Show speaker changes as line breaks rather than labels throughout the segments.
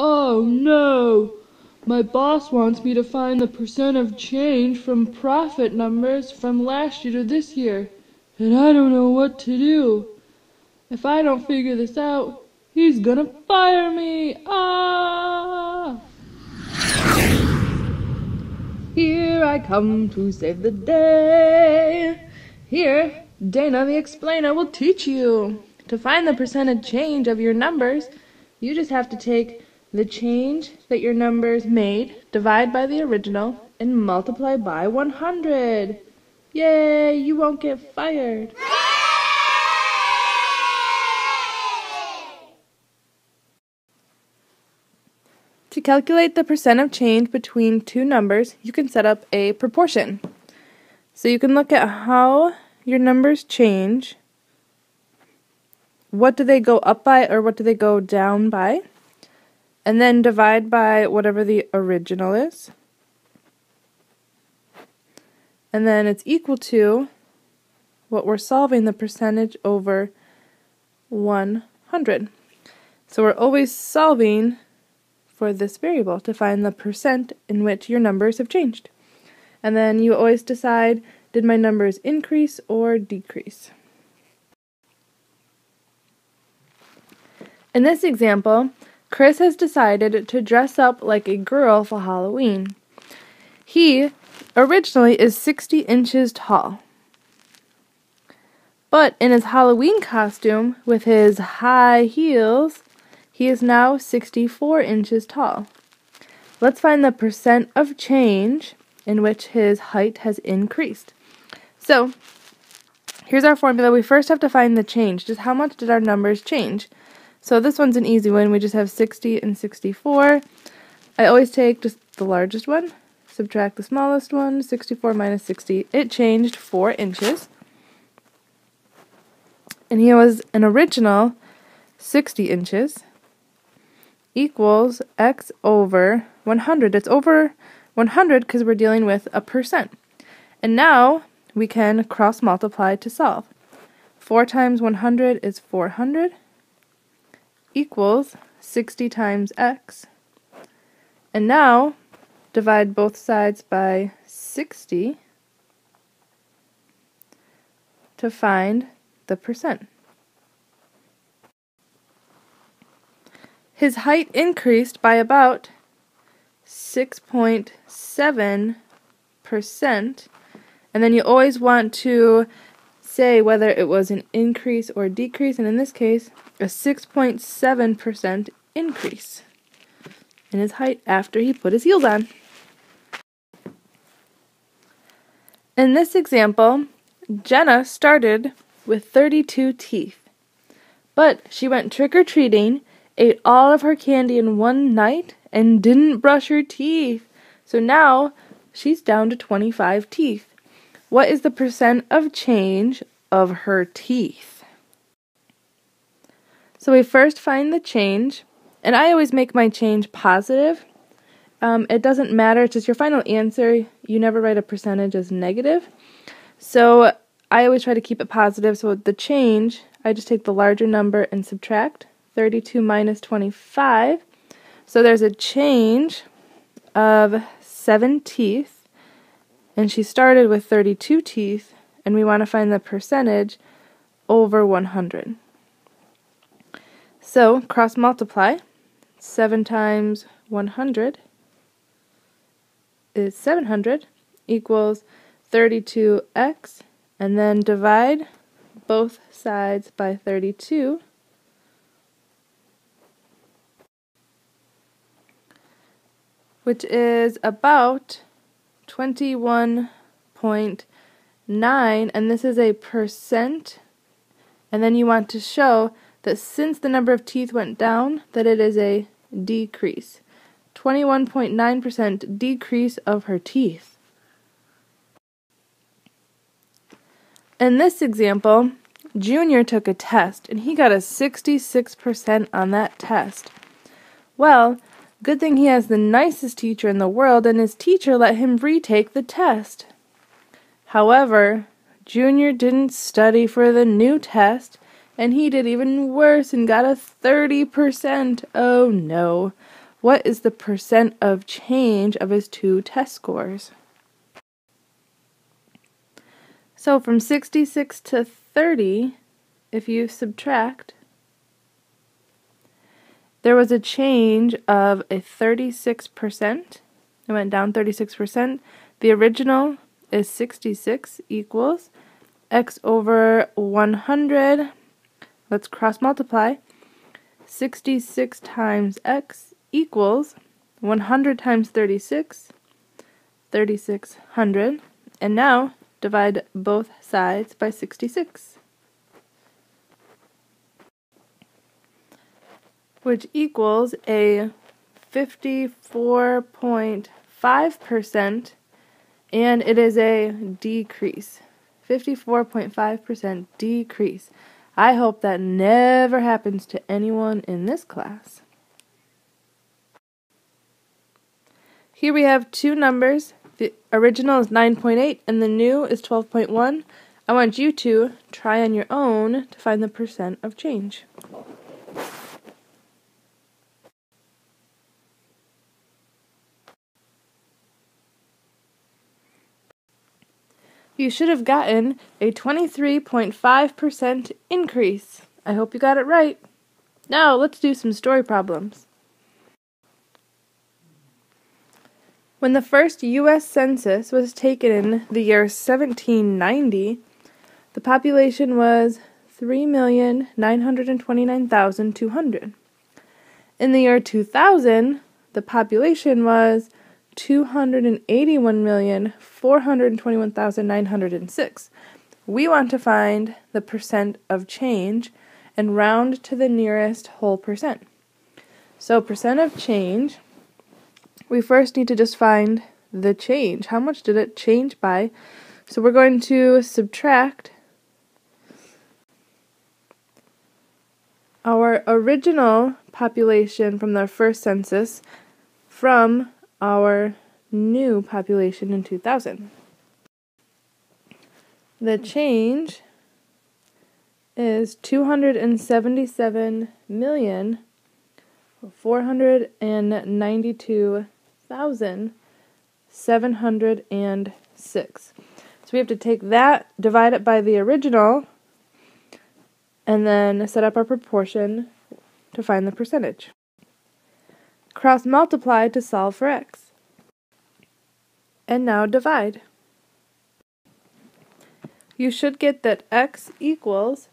Oh no! My boss wants me to find the percent of change from profit numbers from last year to this year, and I don't know what to do. If I don't figure this out, he's gonna fire me! Ah! Here I come to save the day. Here, Dana the explainer will teach you. To find the percentage change of your numbers, you just have to take the change that your numbers made, divide by the original, and multiply by 100. Yay, you won't get fired. To calculate the percent of change between two numbers, you can set up a proportion. So you can look at how your numbers change. What do they go up by or what do they go down by? And then divide by whatever the original is. And then it's equal to what we're solving the percentage over 100. So we're always solving for this variable to find the percent in which your numbers have changed. And then you always decide did my numbers increase or decrease. In this example, Chris has decided to dress up like a girl for Halloween. He originally is 60 inches tall. But in his Halloween costume, with his high heels, he is now 64 inches tall. Let's find the percent of change in which his height has increased. So, here's our formula. We first have to find the change. Just how much did our numbers change? So this one's an easy one. We just have 60 and 64. I always take just the largest one, subtract the smallest one, 64 minus 60. It changed 4 inches. And here was an original 60 inches equals x over 100. It's over 100 because we're dealing with a percent. And now we can cross multiply to solve. 4 times 100 is 400 equals 60 times x. And now divide both sides by 60 to find the percent. His height increased by about 6.7%, and then you always want to say whether it was an increase or decrease, and in this case, a 6.7% increase in his height after he put his heels on. In this example, Jenna started with 32 teeth, but she went trick or treating, ate all of her candy in one night, and didn't brush her teeth. So now she's down to 25 teeth. What is the percent of change of her teeth? So we first find the change, and I always make my change positive. Um, it doesn't matter, it's just your final answer. You never write a percentage as negative. So I always try to keep it positive. So the change, I just take the larger number and subtract 32 minus 25. So there's a change of 7 teeth and she started with 32 teeth, and we want to find the percentage over 100. So, cross multiply. 7 times 100 is 700 equals 32x, and then divide both sides by 32. which is about 21.9 and this is a percent. And then you want to show that since the number of teeth went down that it is a decrease. 21.9% decrease of her teeth. In this example Junior took a test and he got a 66% on that test. Well Good thing he has the nicest teacher in the world, and his teacher let him retake the test. However, Junior didn't study for the new test, and he did even worse and got a 30%. Oh no. what is the percent of change of his two test scores? So from 66 to 30, if you subtract, there was a change of a 36%. It went down 36%. The original is 66 equals x over 100. Let's cross multiply. 66 times x equals 100 times 36, 3600. And now divide both sides by 66. Which equals a 54.5% and it is a decrease. 54.5% decrease. I hope that never happens to anyone in this class. Here we have two numbers. The original is 9.8 and the new is 12.1. I want you to try on your own to find the percent of change. You should have gotten a 23.5% increase. I hope you got it right. Now, let's do some story problems. When the first U.S. Census was taken in the year 1790, the population was 3,929,200. In the year 2000, the population was 281,421,906. We want to find the percent of change and round to the nearest whole percent. So, percent of change, we first need to just find the change. How much did it change by? So, we're going to subtract our original population from the first census from our new population in 2000. The change is 277 million four hundred and ninety-two thousand seven hundred and six. So we have to take that, divide it by the original, and then set up our proportion to find the percentage. Cross multiply to solve for x. And now divide. You should get that x equals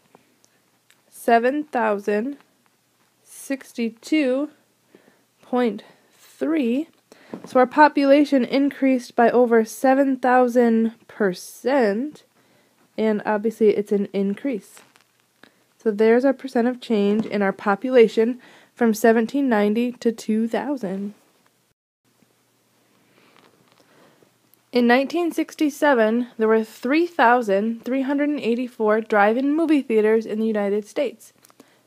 7,062.3. So our population increased by over 7,000%, and obviously it's an increase. So there's our percent of change in our population from 1790 to 2000. In 1967, there were 3,384 drive in movie theaters in the United States.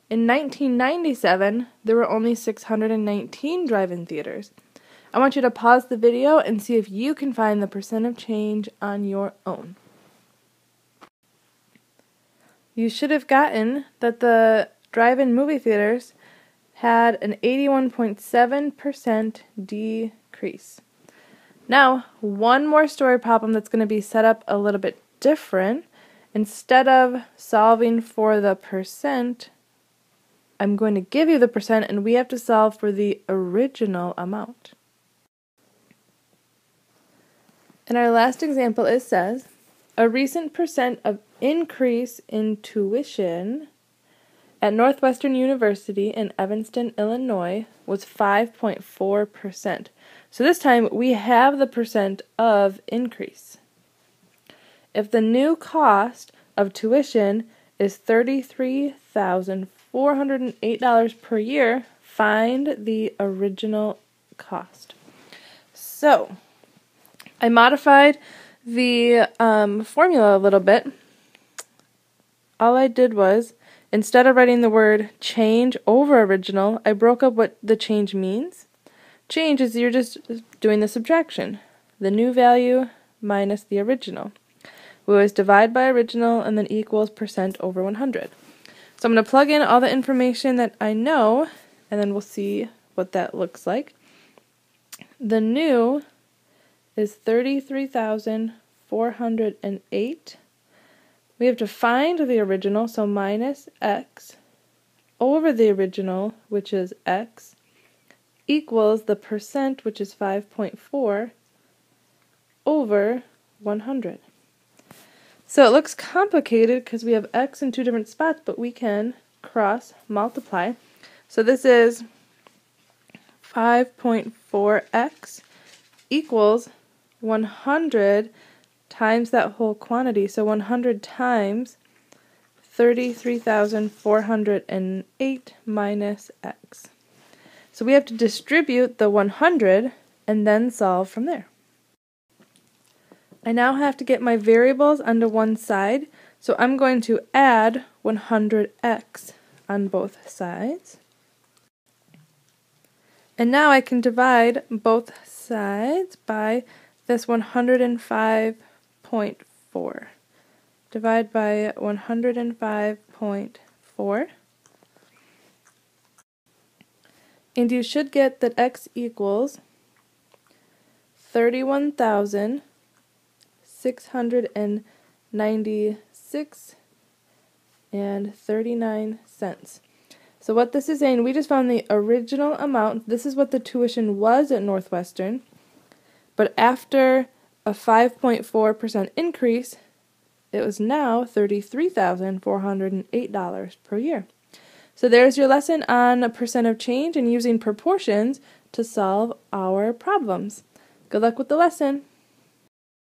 In 1997, there were only 619 drive in theaters. I want you to pause the video and see if you can find the percent of change on your own. You should have gotten that the drive in movie theaters had an 81.7% decrease. Now, one more story problem that's going to be set up a little bit different. Instead of solving for the percent, I'm going to give you the percent and we have to solve for the original amount. And our last example it says a recent percent of increase in tuition at Northwestern University in Evanston, Illinois, was 5.4%. So this time we have the percent of increase. If the new cost of tuition is $33,408 per year, find the original cost. So, I modified the um, formula a little bit. All I did was Instead of writing the word change over original, I broke up what the change means. Change is you're just doing the subtraction. The new value minus the original. We always divide by original and then equals percent over 100. So I'm going to plug in all the information that I know and then we'll see what that looks like. The new is 33,408. We have to find the original, so minus x over the original, which is x, equals the percent, which is 5.4, over 100. So it looks complicated because we have x in two different spots, but we can cross multiply. So this is 5.4x equals 100 times that whole quantity. So 100 times 33,408 minus x. So we have to distribute the 100 and then solve from there. I now have to get my variables onto one side, so I'm going to add 100x on both sides. And now I can divide both sides by this 105.4. Divide by 105.4. And you should get that x equals 31,696 and 39 cents. So what this is saying, we just found the original amount. This is what the tuition was at Northwestern. But after a 5.4% increase, it was now $33,408 per year. So there's your lesson on a percent of change and using proportions to solve our problems. Good luck with the lesson.